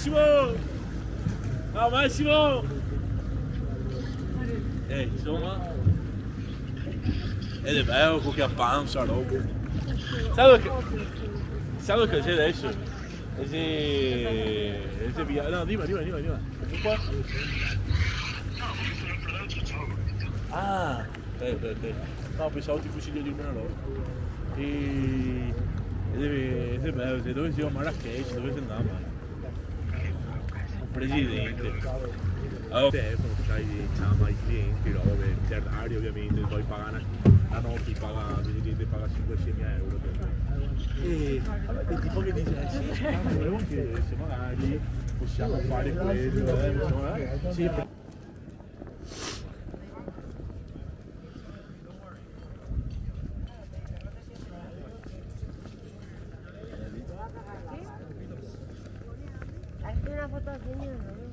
Massimo! No, Massimo! Eh, insomma. Ed è bello con che panza, roba. Sai lo che... Sai lo che c'è adesso? Ese... Ese via... No, dima, dima, dima, dima. Qua? Ah! Eh, eh, eh. No, pensavo ti fossi di una loro. E... Ed è, ed è bello, se dove siamo a Marrakech, dove si andava? Presidente. Allora, telefono, sai, chiama i clienti, robe, terrario ovviamente, poi paga una, la notte, paga, il presidente paga 500 euro. E, e tipo che dice, eh sì, volevo chiedere se magari possiamo fare quello, eh, insomma, eh, sì, 你那幅照片呢？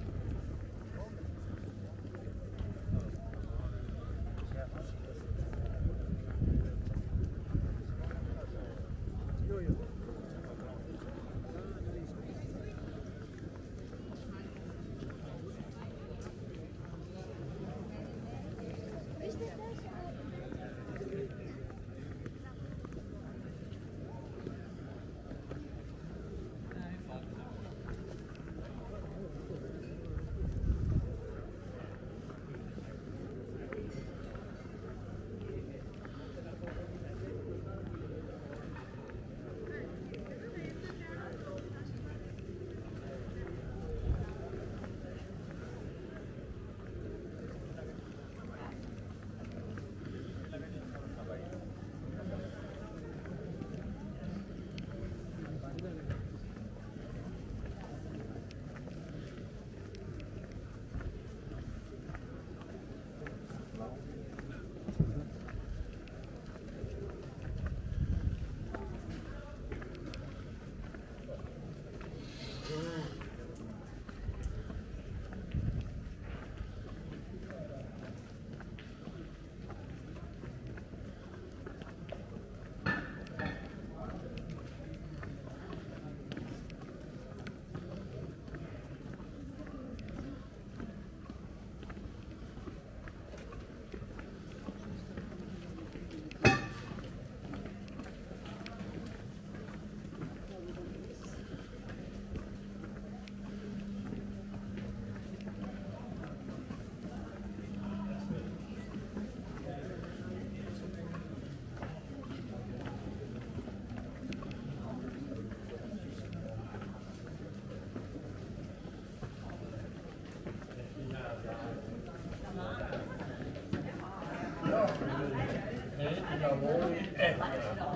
Foto así, ¿no?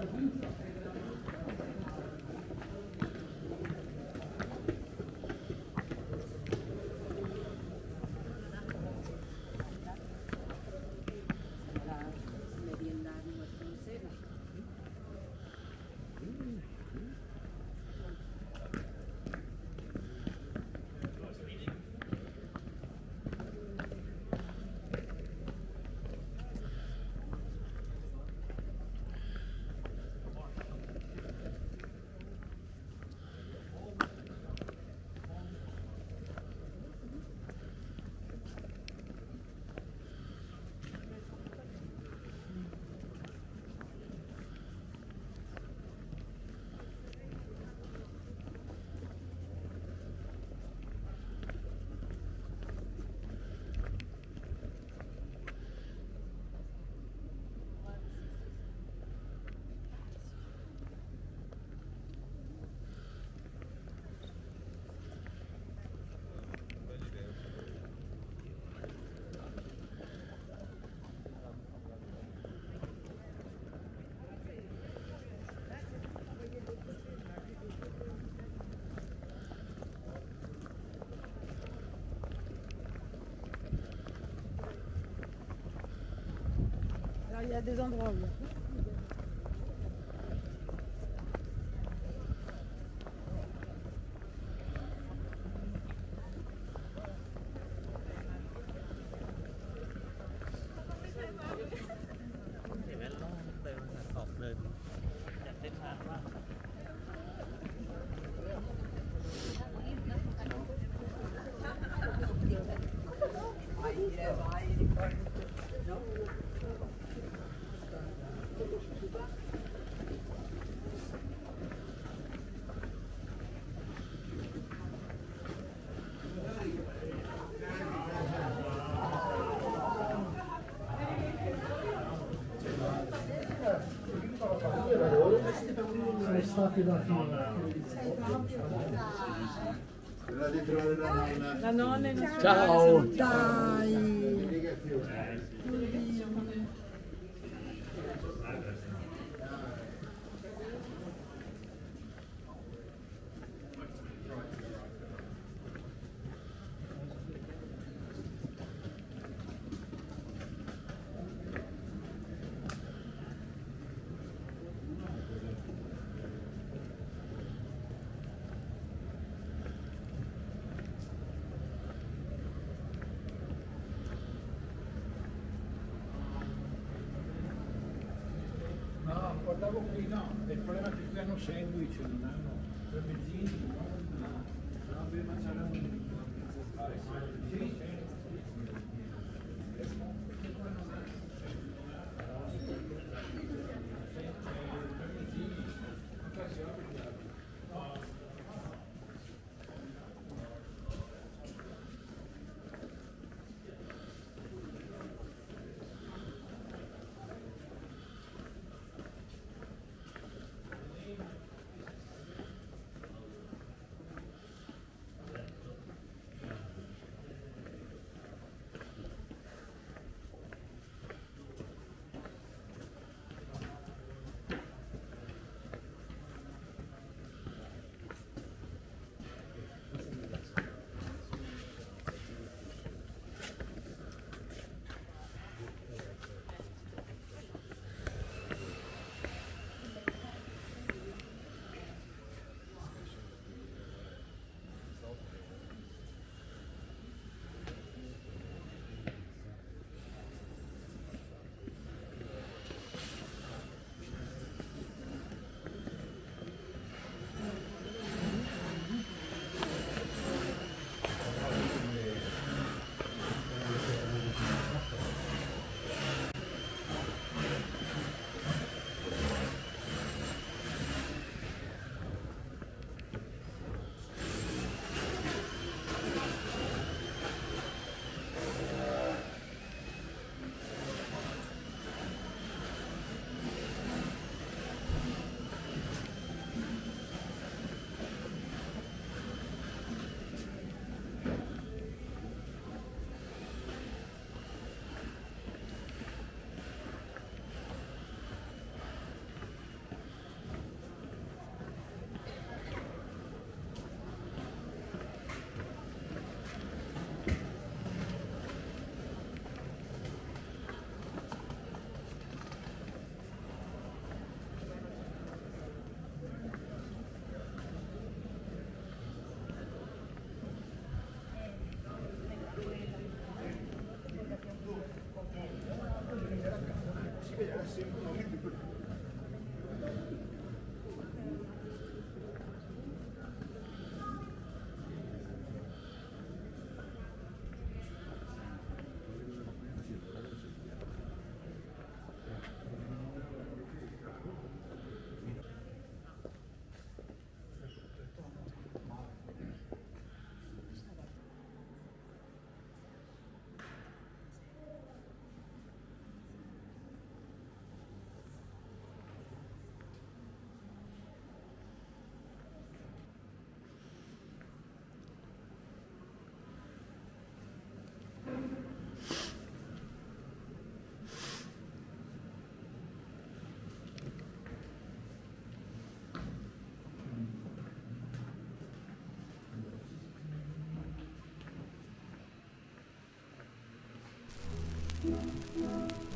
Alors, Il y a des endroits où. Thank you. rapida la nonna. Ciao. Dai. Il problema è che qui hanno sandwich, non hanno tramezzini, Thank